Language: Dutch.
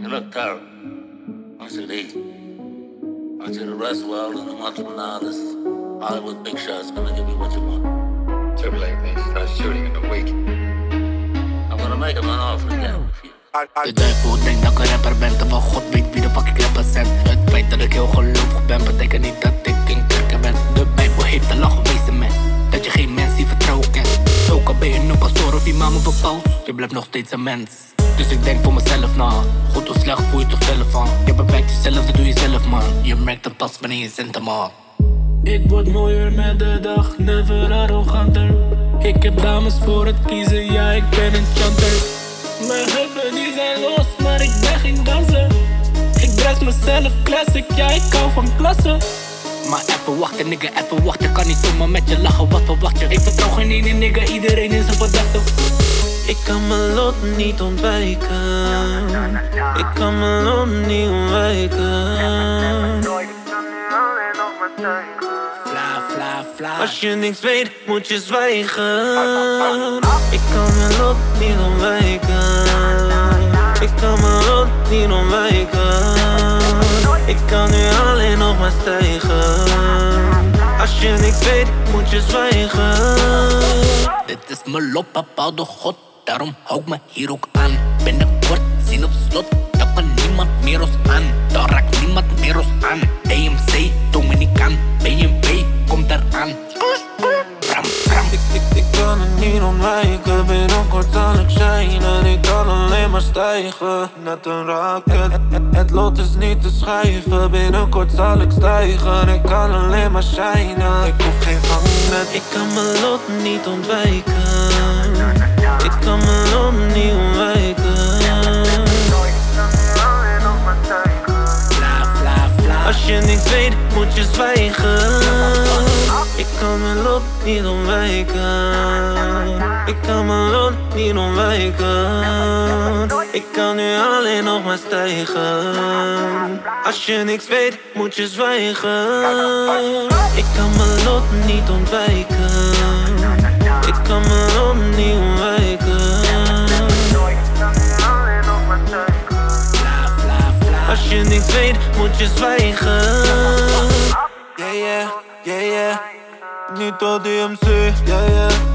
You look terrible. I said, eat. I said, the rest world in a month from now, this Hollywood big shot's gonna give you what you want. Triple A, man. Start shooting in a week. I'm gonna make him an offer again with you. De duivel denkt dat ik een rapper ben, terwijl God weet wie de fuck ik represent. Het feit dat ik heel gelovig ben, betekent niet dat ik een kerker ben. De Bijbel heeft een lach gewezen man, dat je geen mens die vertrouwen kent. Zo kan ben je een pastoor of imam of een paus, je blijft nog steeds een mens. Dus ik denk voor mezelf na, slecht voel je toch zelf aan. Je beperkt jezelf, dat doe je zelf man. Je merkt het pas wanneer je zint hem aan. Ik word mooier met de dag, never arroganter. Ik heb dames voor het kiezen, ja ik ben een chanter. Mijn heupen die zijn los, maar ik ben geen danser. Ik dress mezelf classic, ja ik hou van klassen. Maar even wachten, nigga, even wachten. Kan niet zomaar met je lachen, wat verwacht je? Ik vertrouw geen ene nigga, iedereen is een verdachte. Ik kan mijn lot niet ontwijken. Ik kan mijn lot niet ontwijken. Fla, fla, fla. Als je niks weet, moet je zwijgen. Ik kan mijn lot niet ontwijken. Ik kan mijn lot niet ontwijken. Ik kan nu alleen nog maar stijgen. Als je niks weet, moet je zwijgen. Dit is mijn lot, bepaalde god. Daarom hou ik me hier ook aan. Binnenkort zien op slot, dat kan niemand meer ons aan. Dan raakt niemand meer ons aan. DMC, Dominican, BNP, komt eraan. Bram, bram. Ik, ik, ik kan het niet ontwijken, binnenkort zal ik zijn En ik kan alleen maar stijgen, net een raket het, lot is niet te schrijven, binnenkort zal ik stijgen Ik kan alleen maar shinen, ik hoef geen vangnet Ik kan mijn lot niet ontwijken Ik kan mijn lot niet ontwijken. Als je niks weet, moet je zwijgen. Ik kan mijn lot niet ontwijken Ik kan mijn lot niet ontwijken Ik kan nu alleen nog maar stijgen. Als je niks weet, moet je zwijgen. Ik kan mijn lot niet ontwijken moet je zwijgen. Yeah, yeah, yeah, yeah. Nu tot DMC, yeah, yeah,